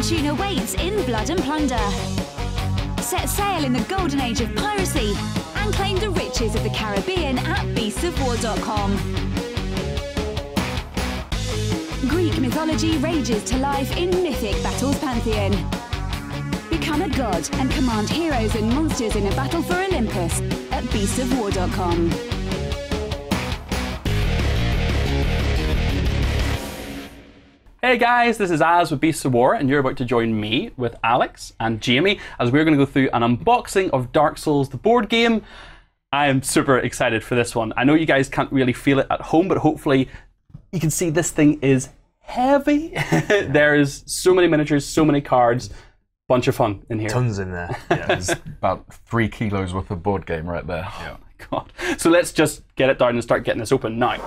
fortune awaits in Blood and Plunder. Set sail in the golden age of piracy and claim the riches of the Caribbean at beastsofwar.com. Greek mythology rages to life in Mythic Battles Pantheon. Become a god and command heroes and monsters in a battle for Olympus at beastsofwar.com. Hey guys, this is Az with Beasts of War, and you're about to join me with Alex and Jamie as we're going to go through an unboxing of Dark Souls, the board game. I am super excited for this one. I know you guys can't really feel it at home, but hopefully you can see this thing is heavy. There's so many miniatures, so many cards, bunch of fun in here. Tons in there. Yeah. There's about three kilos worth of board game right there. Oh my God. So let's just get it down and start getting this open now.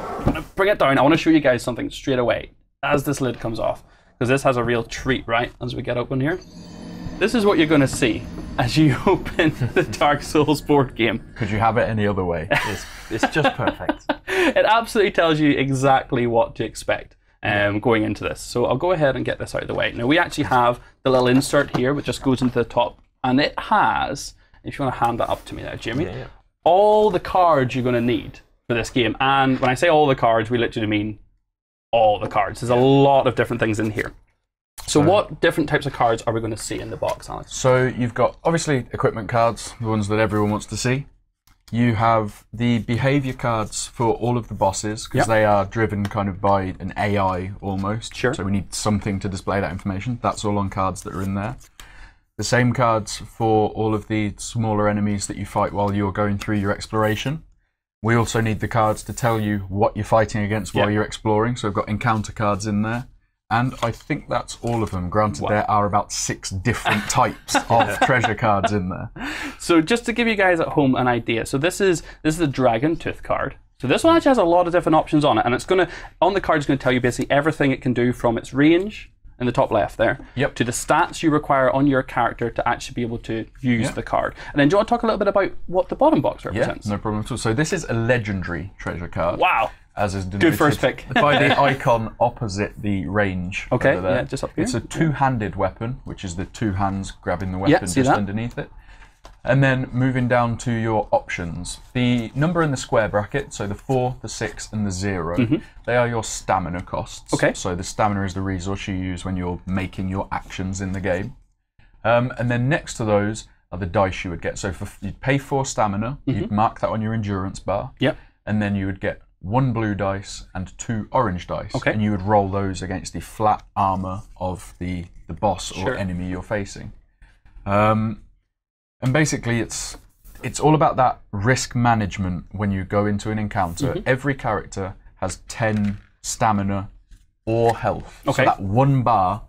Bring it down. I want to show you guys something straight away as this lid comes off, because this has a real treat, right? As we get open here, this is what you're going to see as you open the Dark Souls board game. Could you have it any other way? It's, it's just perfect. It absolutely tells you exactly what to expect. Um, going into this. So I'll go ahead and get this out of the way. Now we actually have the little insert here, which just goes into the top, and it has, if you want to hand that up to me there, Jimmy, Yeah, yeah. all the cards you're going to need for this game. And when I say all the cards, we literally mean all the cards. There's a lot of different things in here. So, what different types of cards are we going to see in the box, Alex? So you've got obviously equipment cards, the ones that everyone wants to see. You have the behavior cards for all of the bosses because Yep. they are driven kind of by an AI almost. Sure. So we need something to display that information. That's all on cards that are in there. The same cards for all of the smaller enemies that you fight while you're going through your exploration. We also need the cards to tell you what you're fighting against while you're exploring. So we've got encounter cards in there. And I think that's all of them. Granted, there are about six different types of treasure cards in there. So, just to give you guys at home an idea, so this is this is the Dragon Tooth card. So this one actually has a lot of different options on it, and it's gonna on the card is gonna tell you basically everything it can do from its range in the top left there Yep. to the stats you require on your character to actually be able to use Yeah. the card. And then do you want to talk a little bit about what the bottom box represents? Yeah, no problem at all. So this is a legendary treasure card. Wow. As is denoted first pick. by the icon opposite the range. Okay, over there. yeah, just up here. It's a two-handed weapon, which is the two hands grabbing the weapon Yeah, just that? underneath it. And then moving down to your options, the number in the square bracket, so the four, the six, and the 0 they are your stamina costs. Mm-hmm. Okay. So the stamina is the resource you use when you're making your actions in the game. Um, and then next to those are the dice you would get. So for, you'd pay four stamina, Mm-hmm. you'd mark that on your endurance bar, Yep. and then you would get one blue dice and two orange dice. Okay. And you would roll those against the flat armor of the, the boss Sure. or enemy you're facing. Um, and basically, it's it's all about that risk management when you go into an encounter. Mm-hmm. Every character has ten stamina or health. Okay. So that one bar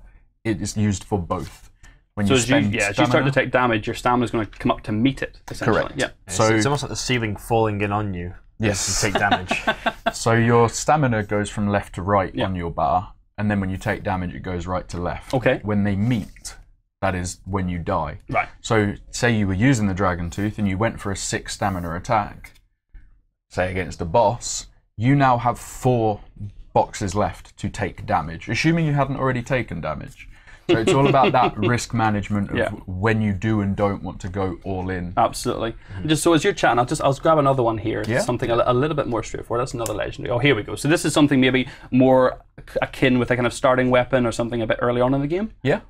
it is used for both. When So you as you, spend yeah, as you start to take damage, your stamina is going to come up to meet it. Essentially. Correct. Yeah. So it's, it's almost like the ceiling falling in on you. Yes. You take damage. So your stamina goes from left to right Yeah. on your bar, and then when you take damage, it goes right to left. Okay. When they meet, that is when you die. Right. So say you were using the dragon tooth and you went for a six stamina attack, say against a boss, you now have four boxes left to take damage, assuming you hadn't already taken damage. So it's all about that risk management of Yeah. when you do and don't want to go all in. Absolutely. Just so as you're chatting, I'll just I'll grab another one here. Yeah. Something a, a little bit more straightforward. That's another legendary. Oh, here we go. So this is something maybe more akin with a kind of starting weapon or something a bit early on in the game. Yeah.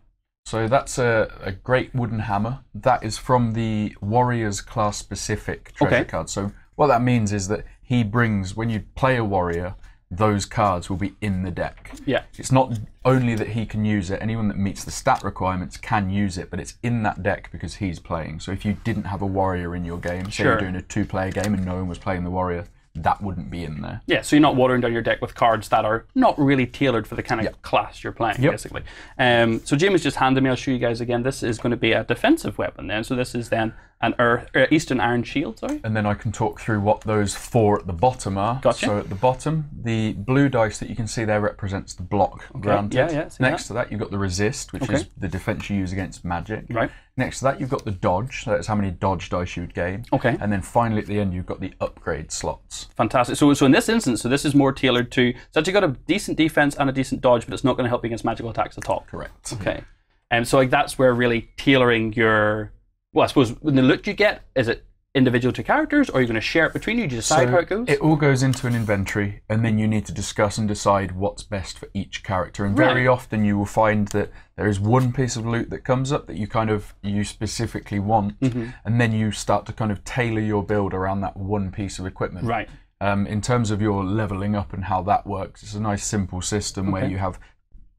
So that's a, a great wooden hammer. That is from the Warriors class specific treasure Okay. card. So what that means is that he brings, when you play a warrior, those cards will be in the deck. Yeah. It's not only that he can use it, anyone that meets the stat requirements can use it, but it's in that deck because he's playing. So if you didn't have a warrior in your game, say Sure. you're doing a two player game and no one was playing the warrior, that wouldn't be in there. Yeah, so you're not watering down your deck with cards that are not really tailored for the kind of class you're playing, Yep. basically. Um, so James just handed me. I'll show you guys again. This is going to be a defensive weapon then. So this is then an Earth, uh, Eastern Iron Shield. Sorry. and then I can talk through what those four at the bottom are. Gotcha. So at the bottom, the blue dice that you can see there represents the block granted. yeah, yeah, Next that. to that, you've got the resist, which Okay. is the defense you use against magic. Right. Next to that, you've got the dodge. So that's how many dodge dice you would gain. Okay. And then finally at the end, you've got the upgrade slots. Fantastic. So, so in this instance, so this is more tailored to. It's actually got a decent defense and a decent dodge, but it's not going to help you against magical attacks at all. Correct. Okay. And so like that's where really tailoring your well, I suppose when the loot you get is it individual to characters, or are you going to share it between you? Do you decide So how it goes? It all goes into an inventory, and then you need to discuss and decide what's best for each character. And very Right. often, you will find that there is one piece of loot that comes up that you kind of you specifically want, Mm-hmm. and then you start to kind of tailor your build around that one piece of equipment. right. Um, in terms of your leveling up and how that works, it's a nice simple system where you have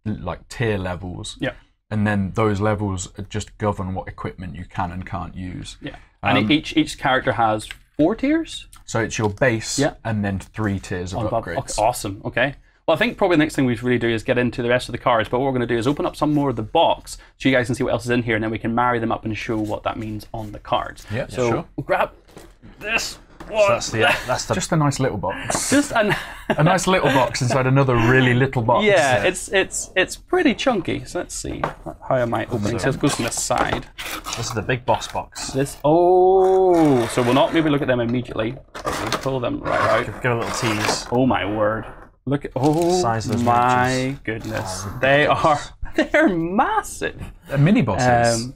like tier levels. Yeah. And then those levels just govern what equipment you can and can't use. Yeah. And Um, each each character has four tiers. So it's your base Yeah. and then three tiers of on top. upgrades. Okay, awesome. Okay. Well, I think probably the next thing we should really do is get into the rest of the cards. But what we're going to do is open up some more of the box so you guys can see what else is in here, and then we can marry them up and show what that means on the cards. Yeah, So sure. grab this So that's the that's the Just a nice little box. Just an a nice little box inside another really little box. yeah, it's it's it's pretty chunky. So let's see how am I opening. So it goes from the side. this is the big boss box. This oh, so we'll not maybe look at them immediately. We'll pull them right out. Give a little tease. Oh my word! Look at oh Size of those my miniatures. goodness, they are they're massive. Uh, mini bosses. Um,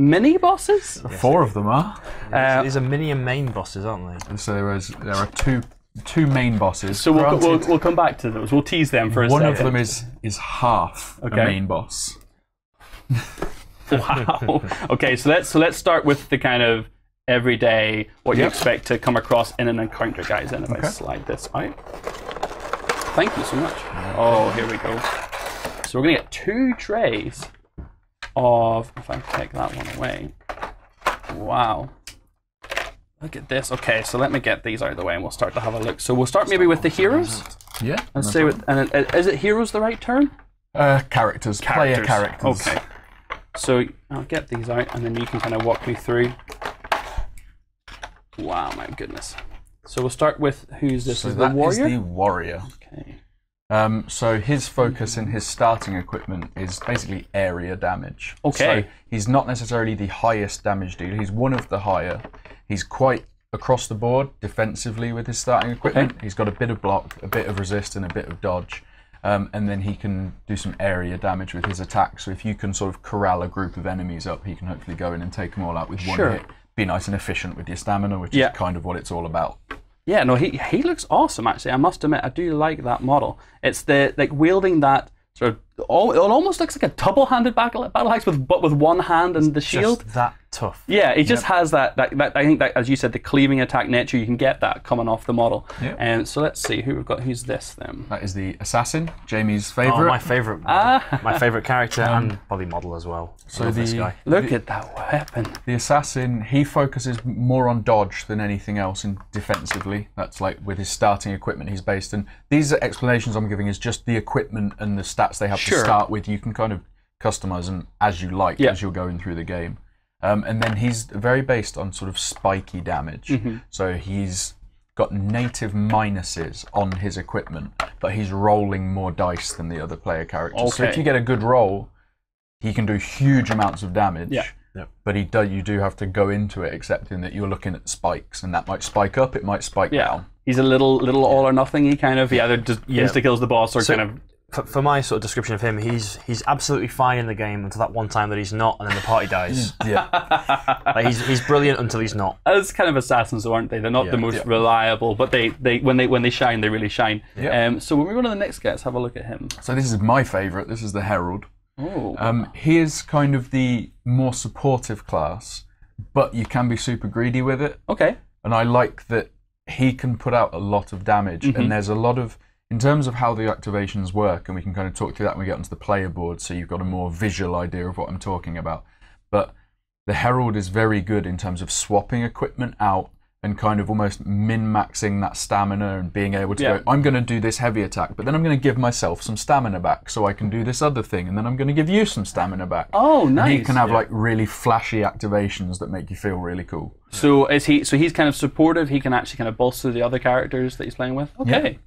Mini bosses. Four of them are. Uh, These are mini and main bosses, aren't they? And So there is there are two two main bosses. so we'll, Granted, we'll we'll come back to those. We'll tease them for a one second. of them is is half Okay. a main boss. wow. okay, so let's so let's start with the kind of everyday what you expect to come across in an encounter, guys. And if I slide this out, thank you so much. Oh, here we go. So we're gonna get two trays of. If I take that one away, wow. Look at this. Okay, so let me get these out of the way, and we'll start to have a look. So we'll start maybe with the heroes. Yeah. Let's say with and is it heroes the right term? Uh, characters, player characters. Okay. So I'll get these out, and then you can kind of walk me through. Wow, my goodness. So we'll start with who's this? So is that the is the warrior. Okay. Um, so his focus in his starting equipment is basically area damage. Okay. So he's not necessarily the highest damage dealer. He's one of the higher. He's quite across the board defensively with his starting equipment. He's got a bit of block, a bit of resist, and a bit of dodge. Um, and then he can do some area damage with his attack. So if you can sort of corral a group of enemies up, he can hopefully go in and take them all out with one Sure. hit. Be nice and efficient with your stamina, which Yeah. is kind of what it's all about. Yeah, no, he he looks awesome. Actually, I must admit, I do like that model. It's the like wielding that sort of. All, it almost looks like a double-handed battle battle axe with but with one hand and the shield. Just that tough. Yeah, it just has that, that, that. I think that, as you said, the cleaving attack nature. You can get that coming off the model. Yeah. And so let's see who we've got. Who's this then? That is the assassin, Jamie's favorite. Oh, favourite. my favorite, Ah. my favorite character and body model as well. so I love this the- guy. Look at that weapon. The assassin, he focuses more on dodge than anything else in defensively. That's like with his starting equipment he's based in. These explanations I'm giving is just the equipment and the stats they have Sure. to start with. You can kind of customize them as you like Yeah. as you're going through the game. Um, and then he's very based on sort of spiky damage. Mm-hmm. So he's got native minuses on his equipment, but he's rolling more dice than the other player characters. So if you get a good roll, he can do huge amounts of damage. Yeah. Yep. But he do, you do have to go into it accepting that you're looking at spikes, and that might spike up, it might spike Yeah. down. He's a little little all or nothing. He kind of he either just Yeah. insta kills the boss or So- kind of For, for my sort of description of him, he's he's absolutely fine in the game until that one time that he's not, and then the party dies. Yeah. like he's he's brilliant until he's not. as kind of assassins, though, aren't they? They're not Yeah. the most Yeah. reliable, but they, they when they when they shine, they really shine. Yeah. Um, so when we go to the next guy, let's have a look at him. so this is my favourite. This is the Herald. Oh, Um, he is kind of the more supportive class, but you can be super greedy with it. okay. and I like that he can put out a lot of damage. Mm-hmm. And there's a lot of, in terms of how the activations work, and we can kind of talk through that when we get onto the player board, so you've got a more visual idea of what I'm talking about. But the Herald is very good in terms of swapping equipment out and kind of almost min maxing that stamina and being able to Yeah. go, I'm going to do this heavy attack, but then I'm going to give myself some stamina back so I can do this other thing, and then I'm going to give you some stamina back. Oh, And nice. he can have like really flashy activations that make you feel really cool. So is he? So he's kind of supportive. He can actually kind of bolster the other characters that he's playing with. Okay.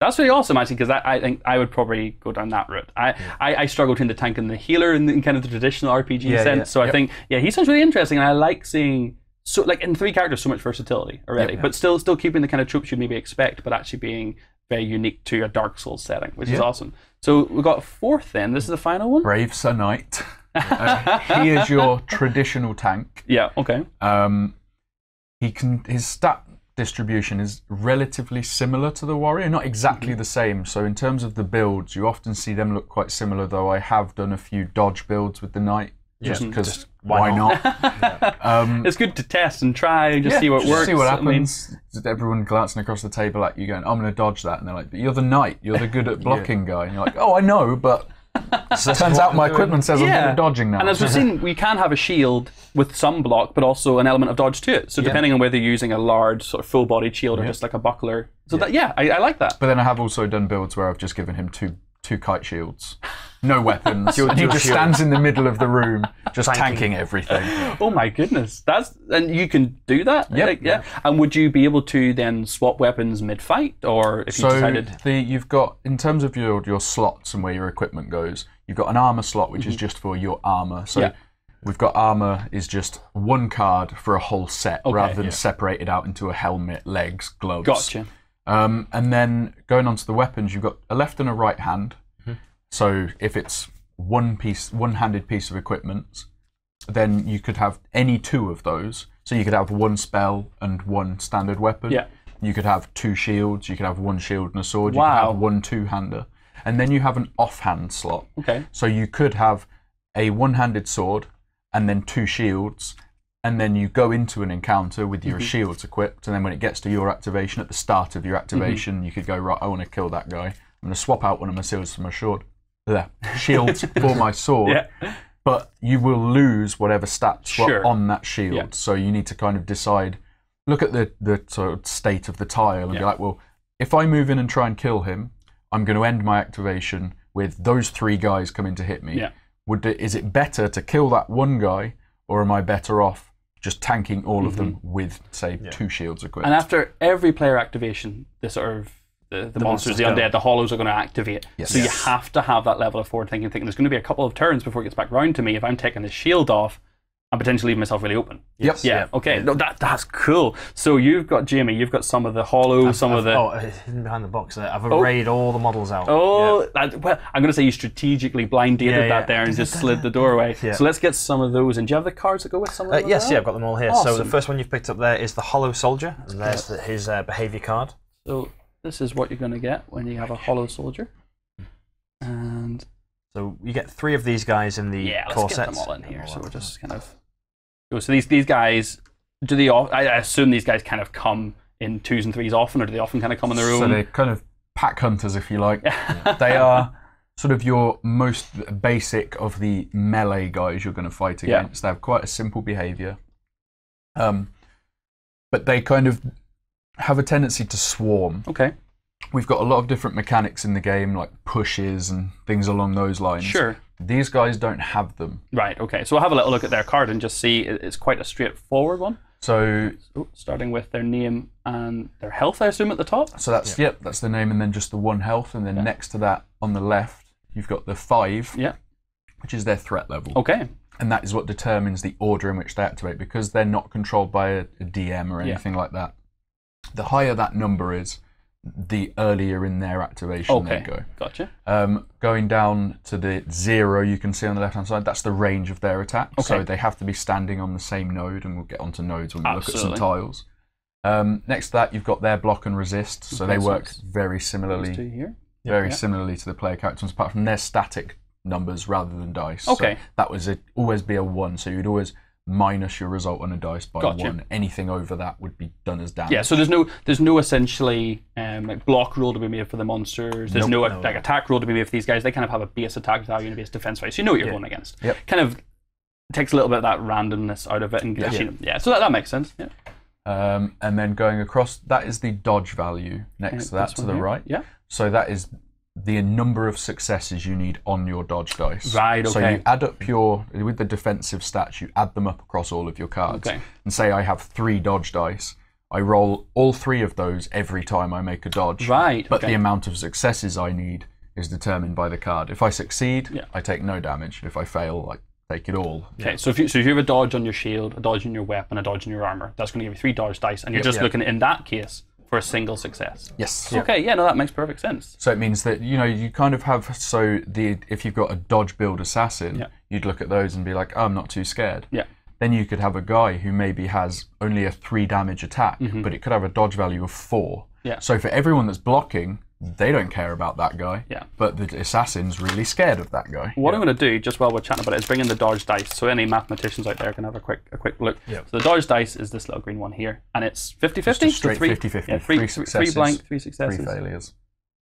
That's really awesome, actually, because I, I think I would probably go down that route. I, I, I struggle between the tank and the healer in, the, in kind of the traditional RPG Yeah, sense. yeah, so I think, yeah, he sounds really interesting, and I like seeing so like in three characters so much versatility already, Yep. but still still keeping the kind of tropes you'd maybe expect, but actually being very unique to a Dark Souls setting, which is awesome. So we got fourth then. This is the final one. Brave Sir Knight. Uh, he is your traditional tank. Yeah. Okay. Um, he can his stat distribution is relatively similar to the warrior, not exactly the same. So in terms of the builds, you often see them look quite similar. Though I have done a few dodge builds with the knight, just because just why, why not? um, It's good to test and try and just see what just works. See what I mean, happens. Everyone glancing across the table at you, going, "I'm going to dodge that," and they're like, "But you're the knight. You're the good at blocking guy." And you're like, "Oh, I know, but turns out my equipment says I'm good at dodging now." And as we've seen, we can have a shield with some block, but also an element of dodge to it. So depending on whether you're using a large sort of full-bodied shield or just like a buckler. So that yeah, I, I like that. But then I have also done builds where I've just given him two two kite shields, no weapons, and he just shield. stands in the middle of the room, just Tanking. everything. Oh my goodness, that's and you can do that. Yep. Like, yeah. And would you be able to then swap weapons mid-fight, or if you So decided? the you've got in terms of your your slots and where your equipment goes, you've got an armor slot which is just for your armor. So Mm-hmm. Yeah. we've got armor is just one card for a whole set rather than separated out into a helmet, legs, gloves. Gotcha. Um, and then going on to the weapons, you've got a left and a right hand. So if it's one piece, one-handed piece of equipment, then you could have any two of those. So you could have one spell and one standard weapon. Yeah. You could have two shields. You could have one shield and a sword. You Wow. could have one two-hander, and then you have an offhand slot. Okay. So you could have a one-handed sword and then two shields, and then you go into an encounter with Mm-hmm. your shields equipped, and then when it gets to your activation, at the start of your activation, Mm-hmm. you could go right. I want to kill that guy. I'm going to swap out one of my shields for my sword. Bleh. Shields for my sword. Yeah. But you will lose whatever stats were Sure. on that shield. Yeah. So you need to kind of decide, look at the the sort of state of the tile, and be like, well, if I move in and try and kill him, I'm going to end my activation with those three guys coming to hit me. Yeah. Would it, is it better to kill that one guy, or am I better off just tanking all of them with, say, two shields equipped? Mm-hmm. And after every player activation, the sort of the, the, monsters, monsters the go. undead, the hollows are going to activate. Yes. So you have to have that level of forward thinking. Thinking there's going to be a couple of turns before it gets back round to me. If I'm taking this shield off, I'm potentially leaving myself really open. Yep. Yeah. Okay. No, that that's cool. So you've got Jamie. You've got some of the hollow, some of the. Oh, uh, hidden behind the box there. I've arrayed all the models out. Oh, that, well, I'm going to say you strategically blind dated Yeah, that there and just slid the doorway. Yeah. So let's get some of those. And do you have the cards that go with some of Uh, them? as yes, well? yeah, I've got them all here. So the first one you've picked up there is the Hollow Soldier, and there's the, his uh, behavior card. So this is what you're going to get when you have a hollow soldier. And So you get three of these guys in the yeah, core let's get sets. them all in here. So we're just kind of. Oh, So these these guys, do they? all- I assume these guys kind of come in twos and threes often, or do they often kind of come on their So own? they're kind of pack hunters, if you like. they are sort of your most basic of the melee guys you're going to fight Yeah. against. They have quite a simple behavior, um, but they kind of have a tendency to swarm. okay, We've got a lot of different mechanics in the game, like pushes and things along those lines. sure. These guys don't have them. Right. Okay. So we'll have a little look at their card and just see. It's quite a straightforward one. So, Oh, starting with their name and their health, I assume, at the top. so that's yep, that's the name, and then just the one health, and then next to that on the left, you've got the five, Yeah. which is their threat level. Okay. and that is what determines the order in which they activate because they're not controlled by a, a DM or Yeah. anything like that. The higher that number is, the earlier in their activation Okay. they go. Gotcha. Um, going down to the zero, you can see on the left hand side, that's the range of their attack. Okay. So they have to be standing on the same node, and we'll get onto nodes when we look at some tiles. Um, next to that, you've got their block and resist. So Okay, they so work it's very similarly, two here. very yeah. similarly to the player characters, apart from their static numbers rather than dice. So Okay. that was a, always be a one, so you'd always minus your result on a dice by Gotcha. one. Anything over that would be done as damage. Yeah, so there's no there's no essentially um, like block rule to be made for the monsters. There's no, no. like attack rule to be made for these guys. They kind of have a base attack value and a base defense value, so you know what you're Yeah. going against. Yep. Kind of takes a little bit of that randomness out of it and gets Yeah. you. Yeah, so that, that makes sense. Yeah. Um, and then going across, that is the dodge value next to that to the here. right. Yeah. So that is the number of successes you need on your dodge dice. Right, okay. So you add up your with the defensive stats, you add them up across all of your cards. Okay. And say I have three dodge dice. I roll all three of those every time I make a dodge. Right, But okay. the amount of successes I need is determined by the card. If I succeed, Yeah. I take no damage. If I fail, I take it all. Okay, so if you so if you have a dodge on your shield, a dodge on your weapon, a dodge on your armor, that's going to give you three dodge dice, and you're just Yeah. looking in that case for a single success. Yes. Okay, yeah, no, that makes perfect sense. So it means that you know you kind of have so the if you've got a dodge build assassin, Yeah. you'd look at those and be like, oh, I'm not too scared. Yeah. Then you could have a guy who maybe has only a three damage attack, but it could have a dodge value of four. Mm-hmm. Yeah. So for everyone that's blocking, they don't care about that guy. Yeah. But the assassin's really scared of that guy. What I'm going to do, just while we're chatting about it, is bring in the dodge dice, so any mathematicians out there can have a quick a quick look. Yep. So the dodge dice is this little green one here, and it's 50-50? Just So straight three, 50-50. Yeah, three, Three three- successes, three blank, three Three failures.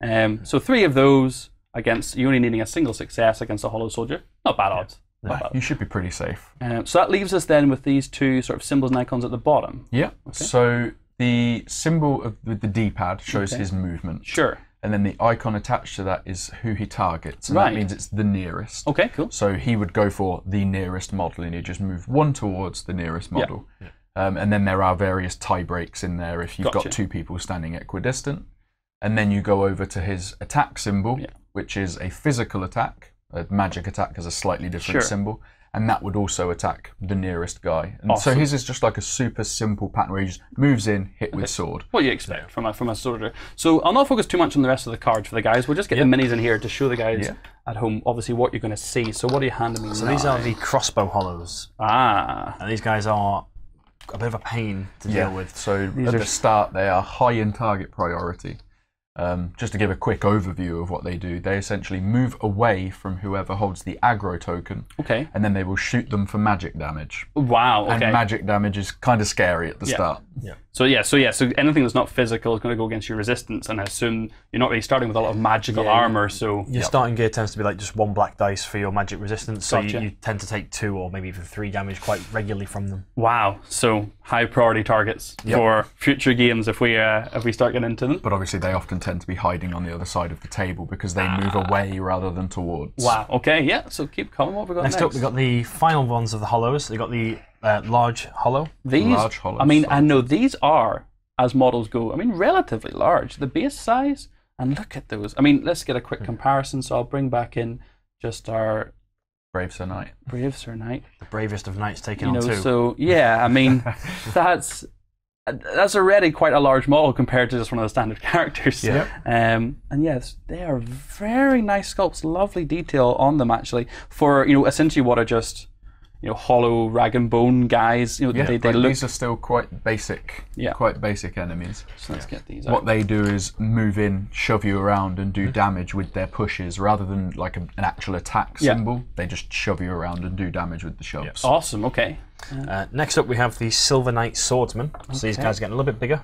Um, so three of those against you only needing a single success against a hollow soldier. Not bad odds. Not bad. You should be pretty safe. Um, so that leaves us then with these two sort of symbols and icons at the bottom. Yeah. So the symbol of with the D-pad shows Okay. his movement. Sure. And then the icon attached to that is who he targets. And Right. that means it's the nearest. Okay, cool. So he would go for the nearest model and you just move one towards the nearest model. Um, and then there are various tie breaks in there if you've Gotcha. got two people standing equidistant. And then you go over to his attack symbol, Yeah. which is a physical attack. A magic attack has a slightly different Sure. symbol. And that would also attack the nearest guy. And so his is just like a super simple pattern where he just moves in, hit with sword. What you expect from a from a sorter. So I'll not focus too much on the rest of the cards for the guys. We'll just get the minis in here to show the guys Yeah. at home, obviously, what you're going to see. So what are you handing me So now? these are the crossbow hollows, ah, and these guys are a bit of a pain to deal with. So These at are- the start, they are high in target priority. Um, just to give a quick overview of what they do, they essentially move away from whoever holds the aggro token, okay. and then they will shoot them for magic damage. Wow. And magic damage is kind of scary at the Yeah. start. So yeah, so yeah, so anything that's not physical is going to go against your resistance, and I assume you're not really starting with a lot of magical Yeah, armor. So Your starting gear tends to be like just one black dice for your magic resistance, so you, you tend to take two or maybe even three damage quite regularly from them. wow, so high priority targets for future games if we uh, if we start getting into them. But obviously, they often tend to be hiding on the other side of the table because they move away rather than towards. Wow. Okay. Yeah. So keep coming. What have we got next? Next up, we got the final ones of the hollows. They got the uh, large hollow. these. large hollow I mean, sword. I know these are as models go. I mean, relatively large. The base size, and look at those. I mean, let's get a quick comparison. So I'll bring back in just our Brave Sir Knight. brave Sir Knight. The bravest of knights taking you know on two. so yeah i mean that's that's already quite a large model compared to just one of the standard characters Yeah. um and yes they are very nice sculpts lovely detail on them actually for you know essentially what are just you know hollow rag and bone guys you know Yeah, they, they but look these are still quite basic. Yeah. Quite basic enemies. so let's get these What they do is move in, shove you around, and do damage with their pushes rather than like a, an actual attack Yeah. symbol. They just shove you around and do damage with the shoves. awesome okay Uh, next up, we have the Silver Knight Swordsman. So these guys are getting a little bit bigger.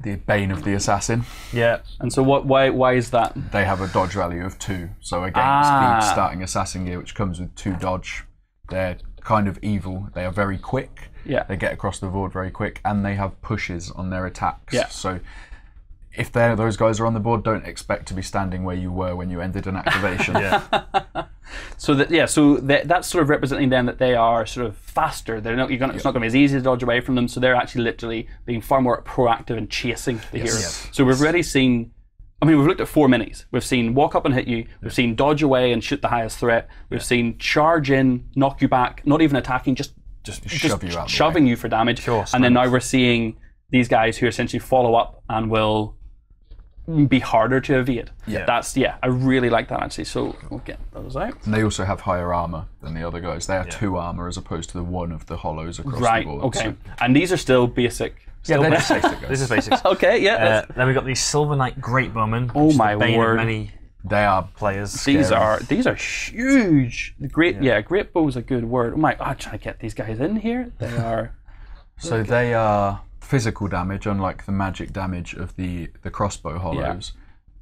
The bane of the assassin. Yeah, and so what why why is that They have a dodge value of two. So against Ah. the starting assassin gear, which comes with two dodge, they're kind of evil. They are very quick. Yeah. They get across the board very quick, and they have pushes on their attacks. Yeah. So if they're, those guys are on the board, don't expect to be standing where you were when you ended an activation. yeah. So that yeah, so that, that's sort of representing then that they are sort of faster. They're not. You're gonna, It's not going to be as easy to dodge away from them. So they're actually literally being far more proactive and chasing the hero. Yes. So we've already seen. I mean, we've looked at four minis. We've seen walk up and hit you. We've seen dodge away and shoot the highest threat. We've seen charge in, knock you back, not even attacking, just Just shove you out. shoving you for damage. Sure, and then now we're seeing these guys who essentially follow up and will be harder to evade. Yeah. That's yeah. I really like that actually. So we'll get those out. And they also have higher armor than the other guys. They are two armor as opposed to the one of the hollows across Right. the board. Right. Okay. So- And these are still basic. Yeah, Still just guys. This is basics. okay. Yeah. Uh, then we got the Silver Knight Great Bowman. Oh my word. Many They are players. these scary. are these are huge. The great yeah. Great bow is a good word. Oh my! I'm trying to get these guys in here. They are. So they are physical damage, unlike the magic damage of the the crossbow hollows.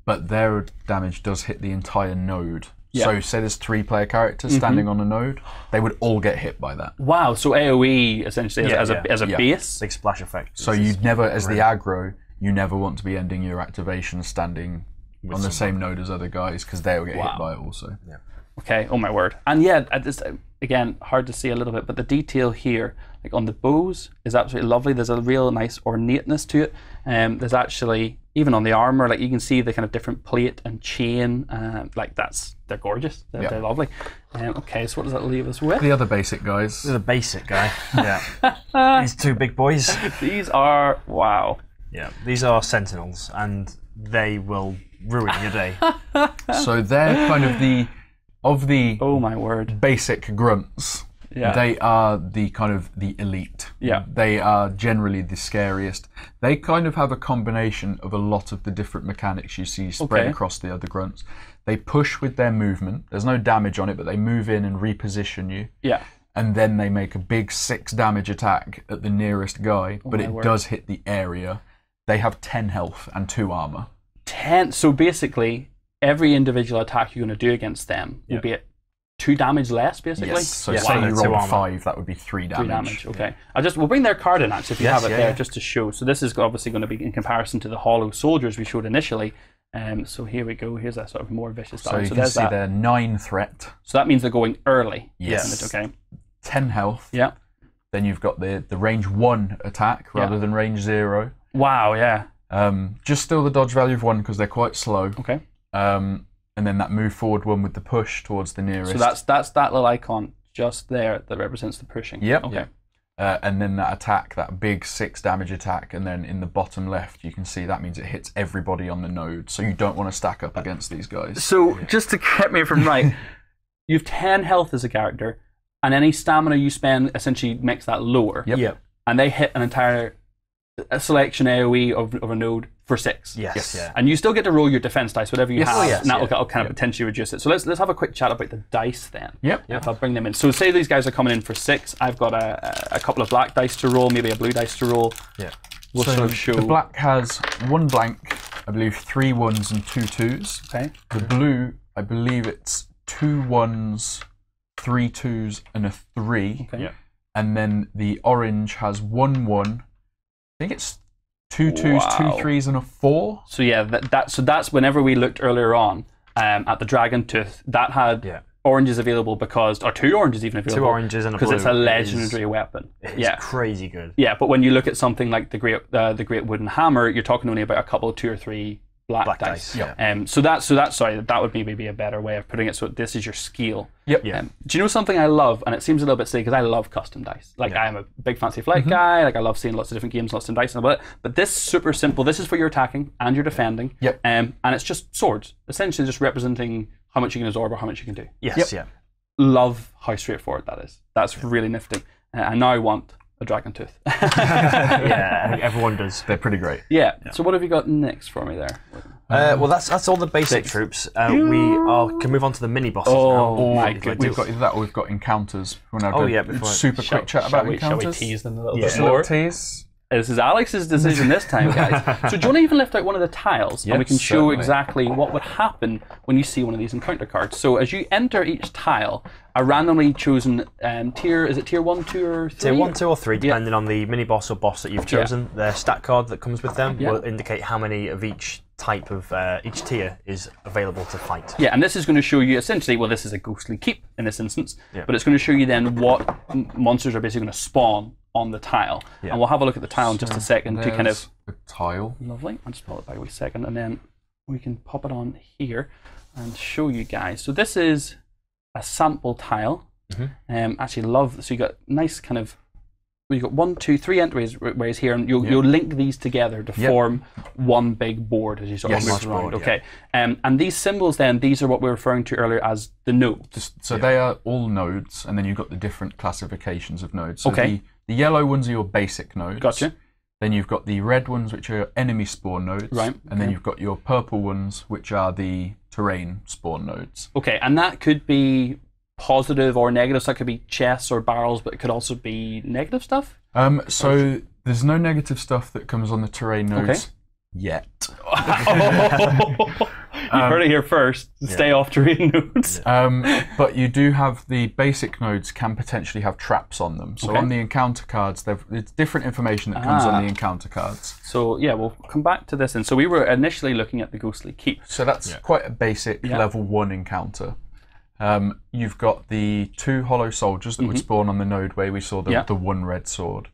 But their damage does hit the entire node. Yeah. So say there's three player characters standing mm-hmm. on a node, they would all get hit by that. Wow. So AOE essentially as, Yeah, as a yeah. as a Yeah. base. Big splash effect. So you'd never, as the aggro, you never want to be ending your activation standing on the same node as other guys because they'll get Wow. hit by it also. Okay. Oh my word. And yeah, I just, again, hard to see a little bit, but the detail here, like on the bows, is absolutely lovely. There's a real nice ornateness to it. Um, there's actually even on the armor, like you can see the kind of different plate and chain. Um, like that's they're gorgeous. They're, Yeah. they're lovely. Um, okay, so what does that leave us with? The other basic guys, The basic guy. Yeah. These two big boys. These are wow. Yeah, these are sentinels, and they will ruin your day. So they're kind of the of the Oh my word. basic grunts. Yeah. They are the kind of the elite. Yeah. They are generally the scariest. They kind of have a combination of a lot of the different mechanics you see spread Okay. across the other grunts. They push with their movement. There's no damage on it, but they move in and reposition you. Yeah. And then they make a big six damage attack at the nearest guy, oh but Oh my it word. does hit the area. They have 10 health and 2 armor. Ten. So basically, every individual attack you're going to do against them will Yeah. be at two damage less, basically. Yes. So Yeah. say you roll a 5, that would be 3 damage. Three damage. Okay. I just we'll bring their card in actually if you Yes, have it yeah, there yeah. just to show. So this is obviously going to be in comparison to the hollow soldiers we showed initially. Um, so here we go. Here's a sort of more vicious So style. you So can there's see that. they're 9 threat, So that means they're going early. Yes. it? Okay. 10 health. Yeah. Then you've got the, the range 1 attack rather Yeah. than range 0. Wow. Yeah. Um, just still the dodge value of 1 because they're quite slow. Okay. Um, and then that move forward one with the push towards the nearest. So that's that's that little icon just there that represents the pushing. Yep. Okay. Uh, and then that attack, that big six damage attack, and then in the bottom left, you can see that means it hits everybody on the node. So you don't want to stack up against these guys. So just to get me from right, you have ten health as a character, and any stamina you spend essentially makes that lower. Yep. Yep. And they hit an entire a selection AOE of, of a node for six. Yes. Yes. Yeah. And you still get to roll your defense dice, whatever you Yes. have, Oh, yes, and that'll, yeah. that'll kind of potentially reduce it. So let's let's have a quick chat about the dice then. Yep. If I'll bring them in. So say these guys are coming in for six. I've got a, a couple of black dice to roll, maybe a blue dice to roll. Yeah. We'll so sort of show. the black has one blank, I believe three ones and two twos. Okay. The blue, I believe it's two ones, three twos, and a three. Okay. Yeah. And then the orange has one one. I think it's two twos, Wow. two threes, and a four. So yeah, that, that so that's whenever we looked earlier on um, at the dragon tooth that had Yeah. oranges available because or two oranges even available Two oranges and a because it's a It is- legendary weapon. It is yeah. crazy good. Yeah, but when you look at something like the great uh, the great wooden hammer, you're talking only about a couple, two or three black, Black dice. dice, yeah. Um, so that's so that's sorry, that would maybe be maybe a better way of putting it. So this is your skill. Yep. Yeah. Um, do you know something I love? And it seems a little bit silly because I love custom dice. Like I'm a big fancy flight Mm-hmm. guy. Like I love seeing lots of different games, lots of dice and all that. But this super simple. This is for your attacking and your defending. Yep. Um, and it's just swords, essentially just representing how much you can absorb or how much you can do. Yes. Yep. Yeah. Love how straightforward that is. That's really nifty. Uh, I now I want a dragon tooth. yeah. I think everyone does. They're pretty great. Yeah. So what have you got next for me there? Uh, well, that's that's all the basic troops. Uh, we are, can move on to the mini bosses Oh, now. Or my If you'd like goodness. we've got either that or we've got encounters. We want to Oh, have yeah, before- super quick chat about we, shall we encounters. tease them a little Yeah. bit Just a little more? tease. This is Alex's decision this time, guys. so do you want to even lift out one of the tiles and we can show certainly. exactly what would happen when you see one of these encounter cards. So as you enter each tile, a randomly chosen um, tier, is it tier one, two, or three? Tier one, two, or three, depending on the mini boss or boss that you've chosen. The stat card that comes with them Yeah. will indicate how many of each type of uh, each tier is available to fight. Yeah, and this is going to show you essentially, well, this is a ghostly keep in this instance, Yeah. but it's going to show you then what monsters are basically going to spawn on the tile. Yeah. And we'll have a look at the tile in just a second to kind of a tile. Lovely. I'll just pull it back a wee second and then we can pop it on here and show you guys. So this is a sample tile. Um, actually love so you got nice kind of well, you got one, two, three entries ways here, and you'll, you'll link these together to Yep. form one big board as you sort Yes. of move around. board, okay, um, and these symbols then these are what we were referring to earlier as the nodes. So they are all nodes, and then you've got the different classifications of nodes. So Okay. the, the yellow ones are your basic nodes. Gotcha. Then you've got the red ones, which are your enemy spawn nodes. Right, And then okay. you've got your purple ones, which are the terrain spawn nodes. Okay, and that could be positive or negative. So that could be chests or barrels, but it could also be negative stuff. Um, so there's no negative stuff that comes on the terrain nodes Okay. Yet. you heard it here first. Stay off terrain nodes. Um, but you do have the basic nodes can potentially have traps on them. So Okay. on the encounter cards, they've- it's different information that comes Ah. on the encounter cards. So yeah, we'll come back to this. And so we were initially looking at the ghostly keep. So that's quite a basic Yeah. level one encounter. Um, you've got the two hollow soldiers that would spawn on the node where we saw the. Yeah. the one red sword.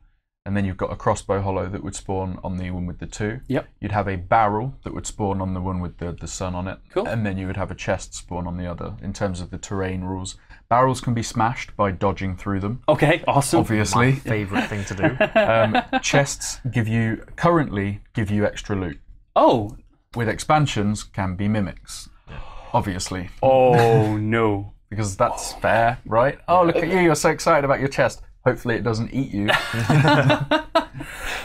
And then you've got a crossbow hollow that would spawn on the one with the two. Yep. You'd have a barrel that would spawn on the one with the, the sun on it. Cool. And then you would have a chest spawn on the other in terms of the terrain rules. Barrels can be smashed by dodging through them, Okay, awesome. My obviously. favourite thing to do. um, chests give you currently give you extra loot. Oh, With expansions can be mimics. Obviously. oh no. Because that's fair, right? Oh look at you, you're so excited about your chest. Hopefully it doesn't eat you.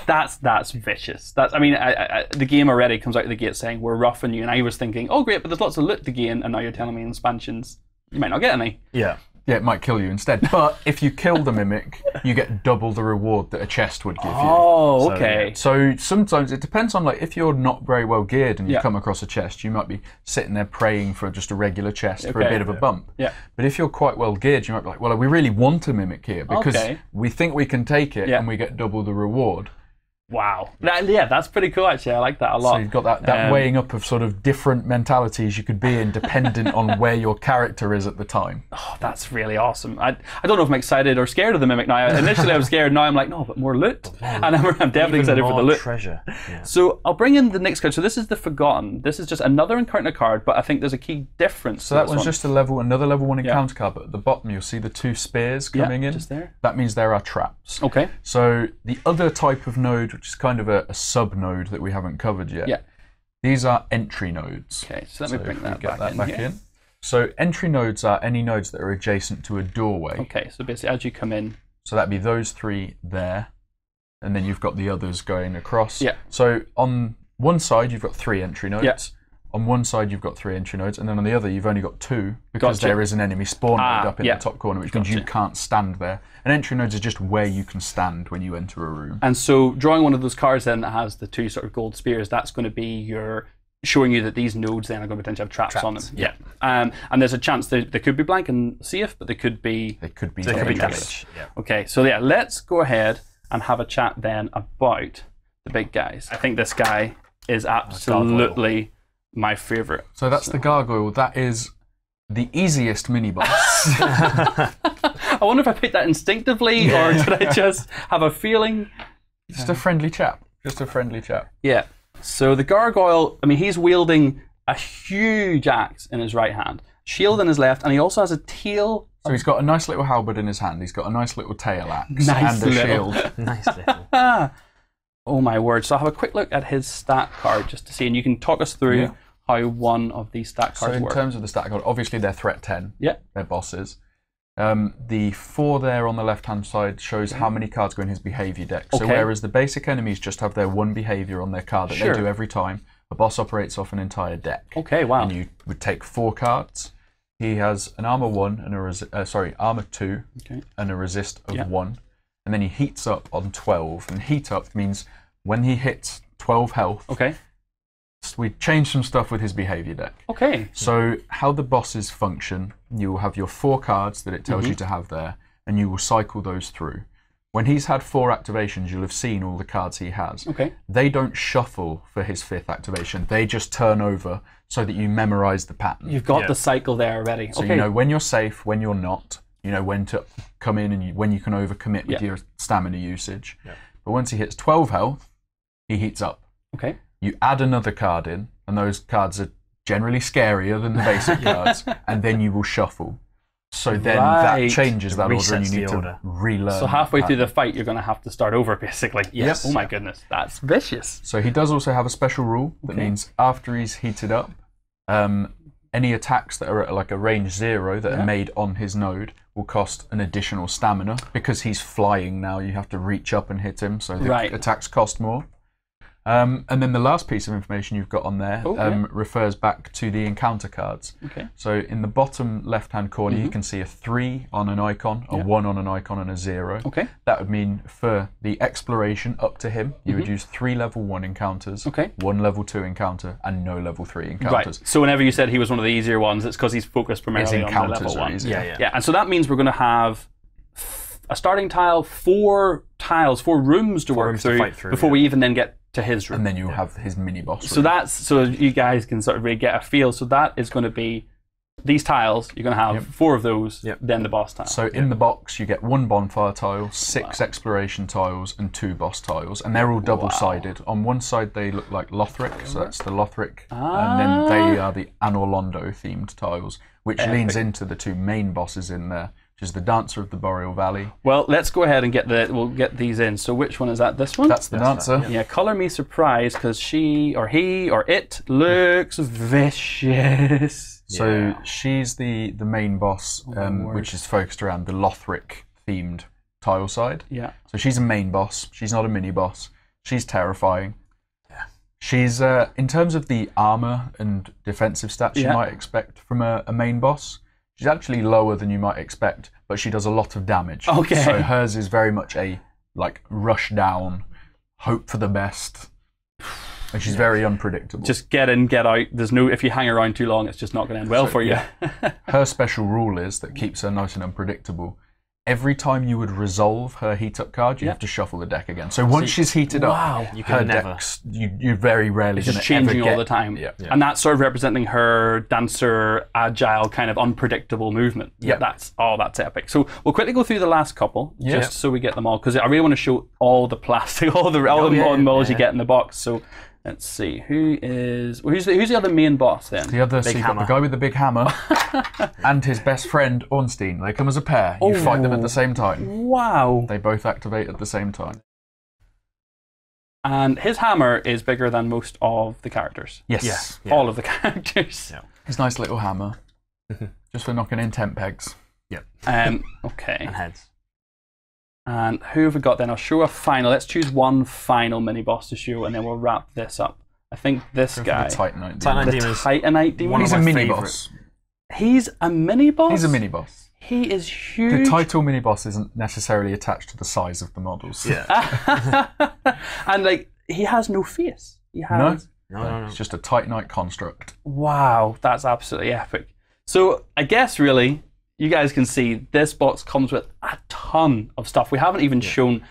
That's that's vicious. That's I mean, I, I, the game already comes out of the gate saying we're roughing you, and I was thinking, oh great, but there's lots of loot to gain, and now you're telling me in expansions you might not get any. yeah. Yeah, it might kill you instead. But if you kill the mimic, you get double the reward that a chest would give you. Oh, So, okay. So sometimes it depends on like if you're not very well geared and you Yeah. come across a chest, you might be sitting there praying for just a regular chest for a bit of a bump. Yeah. But if you're quite well geared, you might be like, well, we really want a mimic here because Okay. we think we can take it Yeah. and we get double the reward. Wow. Yeah, that's pretty cool actually. I like that a lot. So you've got that, that Um, weighing up of sort of different mentalities you could be in dependent on where your character is at the time. Oh, that's really awesome. I, I don't know if I'm excited or scared of the mimic now. Initially, I was scared. Now I'm like, no, but more loot. And I'm, I'm definitely excited for the loot. treasure. Yeah. So I'll bring in the next card. So this is the Forgotten. This is just another encounter card, but I think there's a key difference. So that one's just a level, another level one encounter card, but at the bottom you'll see the two spears Yeah, coming in. just there. That means there are traps. okay. So the other type of node, which is kind of a, a sub node that we haven't covered yet, Yeah. these are entry nodes. Okay. So let me bring if we that get back, that in, back here. in. So entry nodes are any nodes that are adjacent to a doorway. Okay. So basically, as you come in, So that'd be those three there, and then you've got the others going across. Yeah. So on one side you've got three entry nodes. Yeah. On one side you've got three entry nodes, and then on the other you've only got two because Gotcha. there is an enemy spawn Ah, node up in yeah. the top corner, which means you can't stand there. And entry nodes are just where you can stand when you enter a room. and so drawing one of those cards then that has the two sort of gold spears, that's going to be your showing you that these nodes then are going to potentially have traps, on them. Yeah. Um, and there's a chance they, they could be blank and safe, but they could be They could be They could be damage. Yeah. Okay, so yeah, let's go ahead and have a chat then about the big guys. I think this guy is absolutely my favorite. So that's the gargoyle. That is the easiest mini boss. I wonder if I picked that instinctively or did I just have a feeling? just a friendly chap. Just a friendly chap. Yeah. So the gargoyle, I mean, he's wielding a huge axe in his right hand, shield in his left, and he also has a tail. So he's got a nice little halberd in his hand. He's got a nice little tail axe Nice and a little- shield. Nice little. Oh my word! So I'll have a quick look at his stat card just to see, and you can talk us through Yeah. how one of these stat So cards in work. terms of the stat card, obviously they're threat ten. yeah. They're bosses. Um, the four there on the left hand side shows how many cards go in his behavior deck. So Okay. whereas the basic enemies just have their one behavior on their card that Sure. they do every time, a boss operates off an entire deck. Okay. Wow. And you would take four cards. He has an armor one and a resi- uh, sorry armor two Okay. and a resist of Yeah. one, and then he heats up on twelve. And heat up means when he hits twelve health, Okay. we change some stuff with his behavior deck. Okay. So, how the bosses function, you will have your four cards that it tells Mm-hmm. you to have there, and you will cycle those through. When he's had four activations, you'll have seen all the cards he has. Okay. They don't shuffle for his fifth activation, they just turn over so that you memorize the pattern. You've got Yeah. the cycle there already. so, okay. you know when you're safe, when you're not, you know when to come in and you, when you can overcommit with Yeah. your stamina usage. Yeah. But once he hits 12 health, he heats up. okay. you add another card in, and those cards are generally scarier than the basic cards, and then you will shuffle. So then Right. that changes that order, and you the need to order. relearn. So halfway that through the fight, you're going to have to start over, basically. Yes. Oh my goodness, that's vicious. So he does also have a special rule that Okay. means after he's heated up, um, any attacks that are at like a range zero that Yeah. are made on his node will cost an additional stamina because he's flying now. You have to reach up and hit him, so the Right. attacks cost more. Um, and then the last piece of information you've got on there Oh, um, refers back to the encounter cards. Okay. So in the bottom left-hand corner, Mm-hmm. you can see a three on an icon, a Yeah. one on an icon, and a zero. Okay. That would mean for the exploration up to him, you would use three level one encounters, Mm-hmm. Okay. one level two encounter, and no level three encounters. Right. encounters. So whenever you said he was one of the easier ones, it's because he's focused His primarily on the encounters level one. easier. Yeah, yeah. Yeah, and so that means we're going to have a starting tile, four tiles, four rooms to work rooms through, fight through, before yeah. we even then get to his room. And then you'll have his mini boss. so that's so you guys can sort of really get a feel. So that is going to be these tiles, you're going to have four of those, Yep. then the boss tile. So in the box, you get one bonfire tile, six exploration tiles, and two boss tiles, and they're all double-sided. On one side, they look like Lothric, so that's the Lothric, and then they ah. are the Anor Londo themed tiles, which leans into the two main bosses in there, which is the Dancer of the Boreal Valley. well, let's go ahead and get the we'll get these in. So which one is that? This one? That's the Dancer. yeah, color me surprised because she or he or it looks vicious. So she's the the main boss, um, word. which is focused around the Lothric themed tile side. Yeah. So she's a main boss. She's not a mini boss. She's terrifying. She's uh, in terms of the armor and defensive stats you might expect from a, a main boss. She's actually lower than you might expect, but she does a lot of damage. Okay. So hers is very much a like rush down, hope for the best, and she's very unpredictable. Just get in, get out. There's no if you hang around too long, it's just not going to end well for you. her special rule is that keeps her nice and unpredictable. Every time you would resolve her heat up card, you have to shuffle the deck again. So once she's heated Wow. up, You her can never- decks you you very rarely It's gonna just changing ever all the time. Yeah. And that's sort of representing her dancer, agile, kind of unpredictable movement. Yeah. That's oh, that's epic. So we'll quickly go through the last couple, Yeah. just so we get them all, because I really want to show all the plastic, all the oh, all the yeah, modern models you get in the box. So let's see who is who's the, who's the other main boss then? The other, so you've got the guy with the big hammer and his best friend Ornstein. They come as a pair. You fight them at the same time. Wow. They both activate at the same time. And his hammer is bigger than most of the characters. Yes. Yeah. All of the characters. Yeah. His nice little hammer. Just for knocking in tent pegs. Um, okay. And heads. And who have we got then? I'll show a final. Let's choose one final mini boss to show, and then we'll wrap this up. I think this Go guy, the Titanite. Titanite demon. the Titanite demon. One of He's a mini boss. He's a mini boss. He's a mini boss. He is huge. The title mini boss isn't necessarily attached to the size of the models. Yeah. and like he has no face. He has. No, no, no. It's just a Titanite construct. Wow, that's absolutely epic. So I guess really, you guys can see this box comes with a ton of stuff. We haven't even shown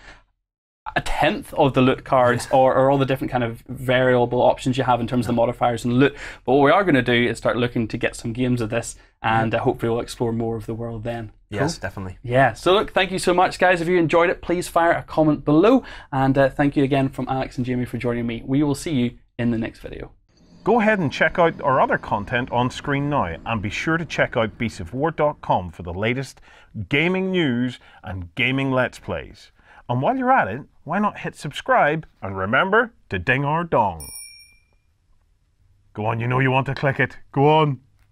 a tenth of the loot cards or, or all the different kind of variable options you have in terms of the modifiers and loot. But what we are going to do is start looking to get some games of this, and uh, hopefully we'll explore more of the world then. Yes, definitely. Yeah, so look, thank you so much, guys. If you enjoyed it, please fire a comment below. And uh, thank you again from Alex and Jamie for joining me. We will see you in the next video. Go ahead and check out our other content on screen now, and be sure to check out beastsofwar.com for the latest gaming news and gaming let's plays. And while you're at it, why not hit subscribe and remember to ding our dong. Go on, you know you want to click it. Go on.